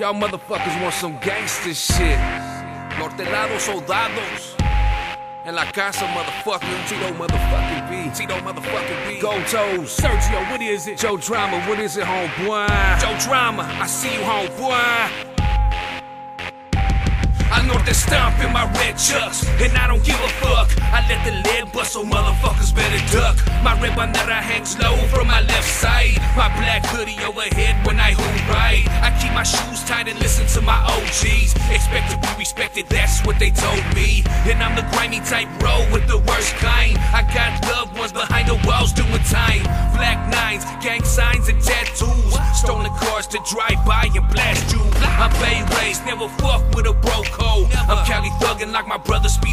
Y'all motherfuckers want some gangster shit. Nortelados soldados. En la casa, motherfucker. Tito motherfucking B. Tito motherfucking B. Go toes. Sergio, what is it? Joe Drama, what is it, homeboy? Joe Drama, I see you, homeboy. I know they stomp in my red chucks, and I don't give a fuck. I let the lead bust, so motherfuckers better duck. My red bandana hangs low from my left side. My black hoodie overhead when I right. I keep my shoes tight and listen to my OGs. Expect to be respected, that's what they told me. And I'm the grimy type bro with the worst kind. I got loved ones behind the walls doing time. Black nines, gang signs, and tattoos. Stolen cars to drive by and blast you. My bay race, never fuck with a bro code. I'm Cali thuggin' like my brother Speedy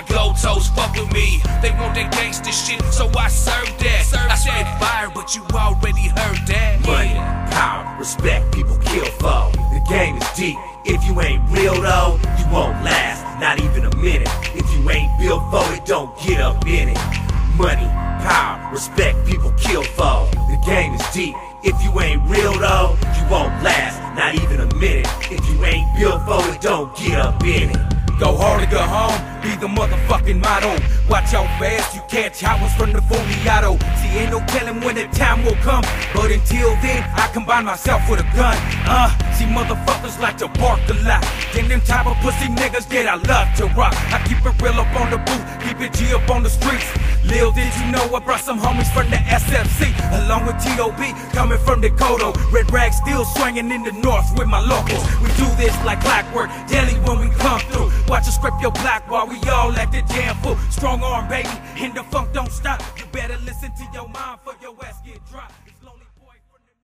game, that's Goldtoes fuck with me. They want that gangster shit, so I serve that. I said fire, but you already heard that. Money, power, respect, people kill for. The game is deep. If you ain't real though, you won't last, not even a minute. If you ain't built for it, don't get up in it. Money, power, respect, people kill for. The game is deep. If you ain't real though, you won't last, not even a minute. If you ain't built for it, don't get up in it. Go hard or go home, be the motherfucking motto. Watch how fast you catch hours from the foliato. See, ain't no telling when the time will come. But until then, I combine myself with a gun. Uh, see, motherfuckers like to bark a lot. Then them type of pussy niggas that I love to rock. I keep it real up on the booth, keep it G up on the streets. Lil, did you know I brought some homies from the SFC? Along with Tito B, coming from Dakota. Red rag still swinging in the north with my locals. We do this like clockwork, daily when we. Strip your block while we all at the jam fool. Strong arm, baby, and the funk don't stop. You better listen to your mind for your ass get dropped.